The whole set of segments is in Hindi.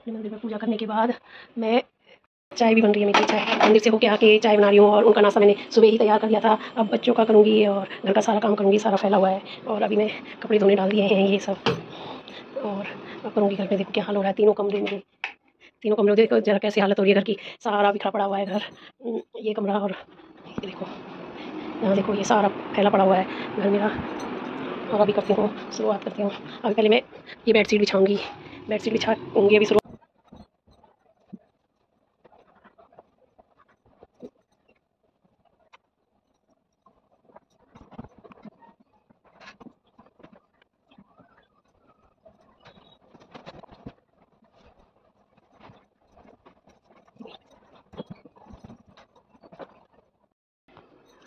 अपने मंदिर में पूजा करने के बाद मैं चाय भी बन रही है मेरी चाय मंदिर से होके आके चाय बना रही हूँ और उनका नाश्ता मैंने सुबह ही तैयार कर दिया था। अब बच्चों का करूँगी और घर का सारा काम करूँगी, सारा फैला हुआ है और अभी मैं कपड़े धोने डाल दिए हैं, ये सब। और अब करूँगी घर में, देखो क्या हाल हो रहा है। तीनों कमरे मेरे, तीनों कमरे देखो जरा कैसी हालत हो रही है। घर की सारा बिखरा पड़ा हुआ है घर ये कमरा और देखो, यहाँ देखो ये सारा फैला पड़ा हुआ है। घर मेरा, और अभी करती हूँ, शुरुआत करती हूँ। अभी पहले मैं ये बेड शीट बिछाऊँगी बेड शीट बिछाऊँगी, अभी शुरू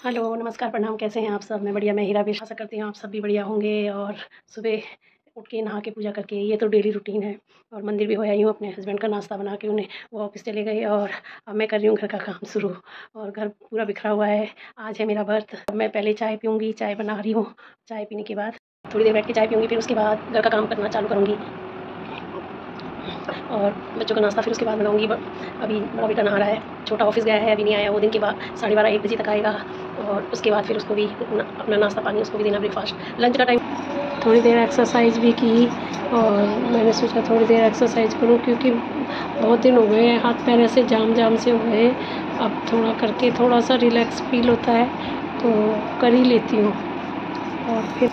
हेलो, नमस्कार, प्रणाम। कैसे हैं आप सब? मैं बढ़िया, मैं हीरा भी। आशा करती हूँ आप सब भी बढ़िया होंगे और सुबह उठ के, नहा के, पूजा करके, ये तो डेली रूटीन है। और मंदिर भी हो, आई हूँ अपने हस्बैंड का नाश्ता बना के, उन्हें वो ऑफ़िस चले गए और अब मैं कर रही हूँ घर का काम शुरू। और घर पूरा बिखरा हुआ है। आज है मेरा बर्थ अब मैं पहले चाय पीऊँगी, चाय बना रही हूँ, चाय पीने के बाद थोड़ी देर बैठ के चाय पीऊँगी, फिर उसके बाद घर का काम करना चालू करूँगी। और बच्चों का नाश्ता फिर उसके बाद बनाऊँगी। अभी बड़ा बेटा नहा रहा है, छोटा ऑफ़िस गया है, अभी नहीं आया, वो दिन के बाद साढ़े बारह, एक बजे तक आएगा। और उसके बाद फिर उसको भी अपना नाश्ता पानी, उसको भी देना ब्रेकफास्ट लंच का टाइम थोड़ी देर एक्सरसाइज भी की और मैंने सोचा थोड़ी देर एक्सरसाइज करूँ क्योंकि बहुत दिन हो गए हैं, हाथ पैर ऐसे जाम जाम से हो गए अब थोड़ा करके थोड़ा सा रिलैक्स फील होता है तो कर ही लेती हूँ। और फिर